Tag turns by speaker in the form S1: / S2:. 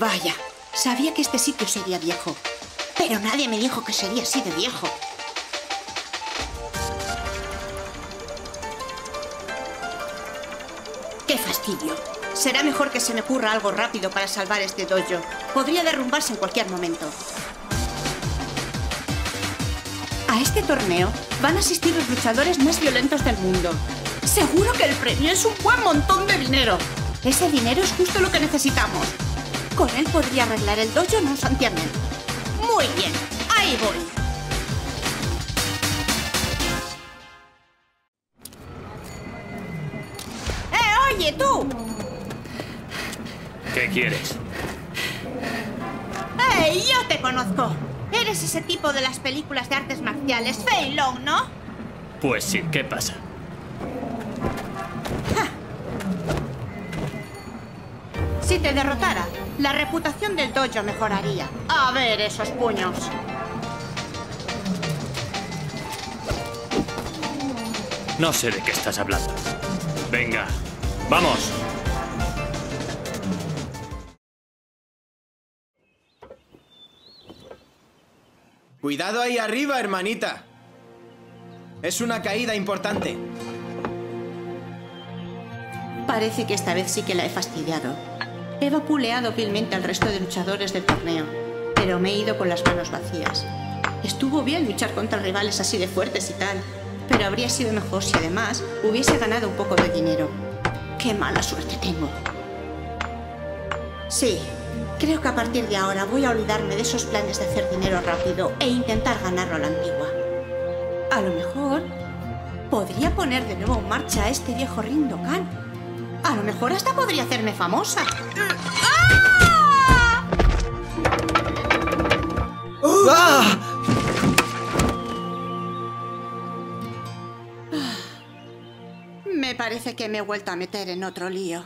S1: Vaya, sabía que este sitio sería viejo. Pero nadie me dijo que sería así de viejo. ¡Qué fastidio! Será mejor que se me ocurra algo rápido para salvar este dojo. Podría derrumbarse en cualquier momento. A este torneo van a asistir los luchadores más violentos del mundo. Seguro que el premio es un buen montón de dinero. Ese dinero es justo lo que necesitamos. Con él podría arreglar el dojo en un santiamén. Muy bien, ahí voy. ¡Eh, oye, tú!
S2: ¿Qué quieres?
S1: ¡Ey, yo te conozco! Eres ese tipo de las películas de artes marciales, Fei Long, ¿no?
S2: Pues sí, ¿qué pasa?
S1: Si te derrotara, la reputación del dojo mejoraría. A ver esos puños.
S2: No sé de qué estás hablando. Venga, vamos.
S3: Cuidado ahí arriba, hermanita. Es una caída importante.
S1: Parece que esta vez sí que la he fastidiado. He vapuleado vilmente al resto de luchadores del torneo, pero me he ido con las manos vacías. Estuvo bien luchar contra rivales así de fuertes y tal, pero habría sido mejor si además hubiese ganado un poco de dinero. ¡Qué mala suerte tengo! Sí, creo que a partir de ahora voy a olvidarme de esos planes de hacer dinero rápido e intentar ganarlo a la antigua. A lo mejor podría poner de nuevo en marcha este viejo Rindokan. A lo mejor hasta podría hacerme famosa. Me parece que me he vuelto a meter en otro lío.